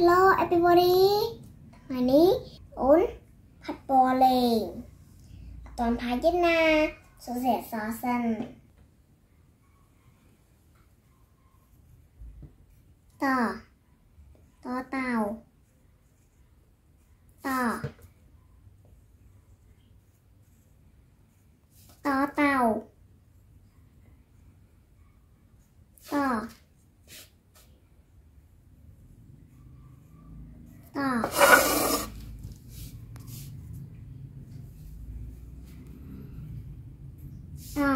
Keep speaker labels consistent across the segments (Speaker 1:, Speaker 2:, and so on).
Speaker 1: Hello everybody วันนี้อุ้นผัดโปเลงตอนพายินาสเสซอสันต่อต่อเต่าต่อต่อเต่า อ่า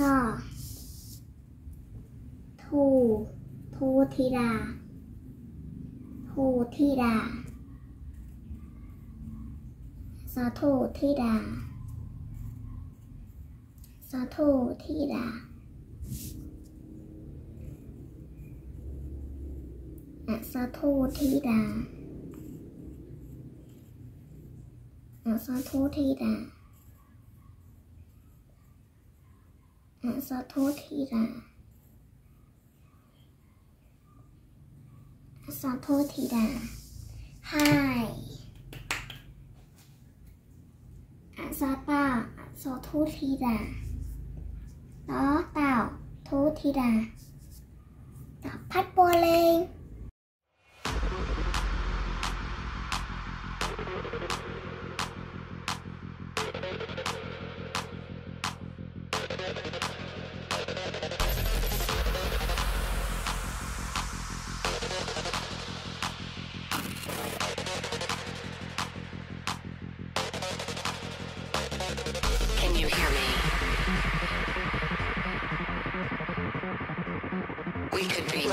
Speaker 1: ต่อทูทูธิดาทูธีดาสาทูธีดาสาทูธีดาสาทูธีดา ซอสโทษทีละอาซอสโทษทีละอาซอสโทีละไฮอาซอสเาอาซอสโทษทีละต่อเต่าโทษทีละต่อพัดบัเลง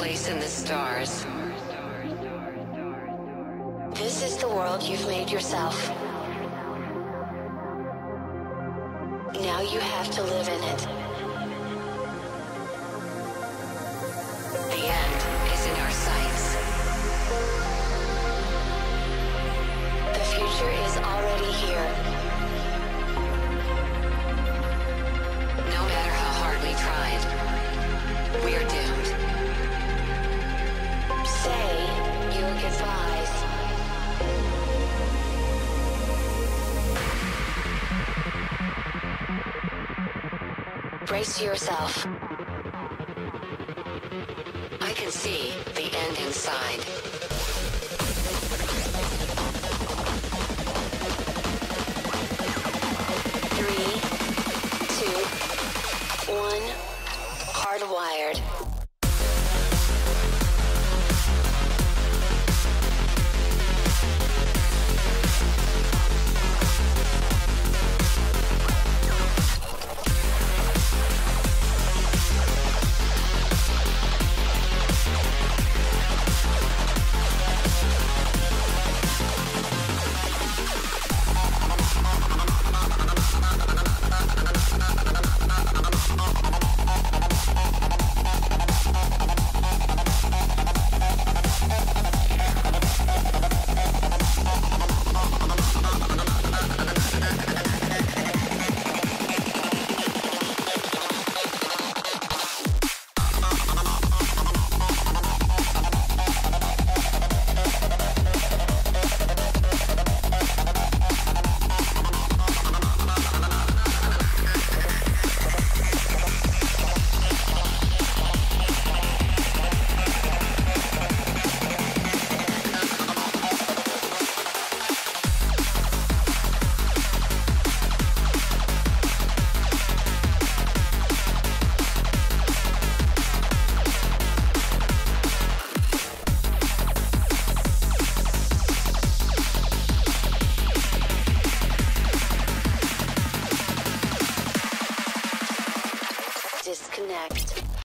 Speaker 2: Place in the stars.
Speaker 3: This is the world you've made yourself. Now you have to live in it.
Speaker 2: The end is in our sights.
Speaker 3: The future is already here. Brace yourself.
Speaker 2: I can see the end inside.